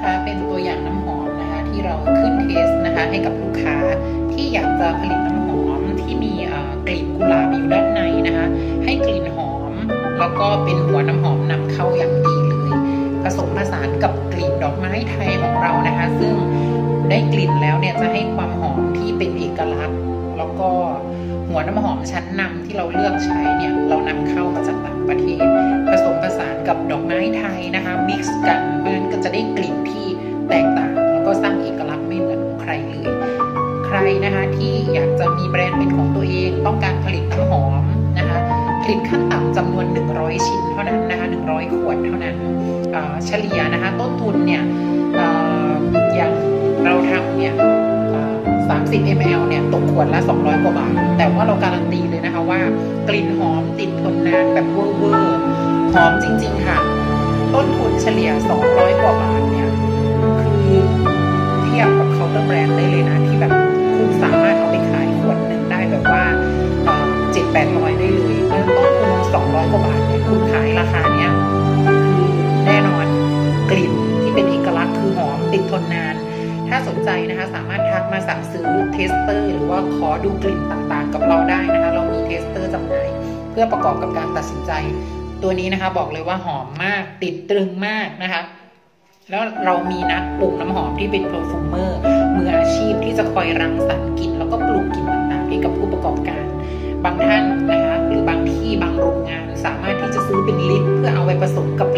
นะคะเป็นตัวอย่างน้ำหอมนะคะที่เราขึ้นเทสนะคะให้กับลูกค้าที่อยากจะผลิตน้ำหอมที่มีกลิ่นกุหลาบอยู่ด้านในนะคะ ให้กลิ่นหอม แล้วก็เป็นหัวน้ำหอมนำเข้าอย่างดีเลย ผสมผสานกับกลิ่นดอกไม้ไทยของเรานะคะ ซึ่งได้กลิ่นแล้วเนี่ยจะให้ความหอมที่เป็นเอกลักษณ์ แล้วก็หัวน้ำหอมชั้นนำที่เราเลือกใช้เนี่ยเรานำเข้ามาจากต่างประเทศ ผสมผสานกับดอกไม้ไทยนะคะมิกซ์กันเพราะนั้นก็จะได้ก นะคะที่อยากจะมีแบรนด์เป็นของตัวเอง ต้องการผลิตน้ำหอมนะคะผลิตขั้นต่ำจำนวน 100 ชิ้นเท่านั้นนะคะ100 ขวดเท่านั้นเฉลี่ยนะคะต้นทุนเนี่ยอย่างเราทำเนี่ย30 ml เนี่ยตกขวดละ 200 กว่าบาท แต่ว่าเราการันตีเลยนะคะว่ากลิ่นหอมติดทนนานแบบเวอร์เวอร์หอมจริง ๆ ค่ะ ต้นทุนเฉลี่ย 200 กว่าบาทเนี่ย เลยแล้วต้นทุน200กว่าบาทเนี่ยคุณขายราคาเนี้ยคือแน่นอนกลิ่นที่เป็นเอกลักษณ์คือหอมติดทนนาน ถ้าสนใจนะคะสามารถทักมาสั่งซื้อ tester หรือว่าขอดูกลิ่นต่างๆ กับเราได้นะคะเรามี tester จำหน่ายเพื่อประกอบกับการตัดสินใจ ตัวนี้นะคะบอกเลยว่าหอมมากติดตรึงมากนะคะแล้วเรามีนักปรุงน้ำหอมที่เป็น perfumer มืออาชีพที่จะคอยรังสรรค์กลิ่นแล้วก็ปรุงกลิ่นต่างๆให้กับผู้ประกอบการ บางท่านนะคะหรือบางที่บางโรงงาน สามารถที่จะซื้อเป็นลิตร เพื่อเอาไปผสมกับ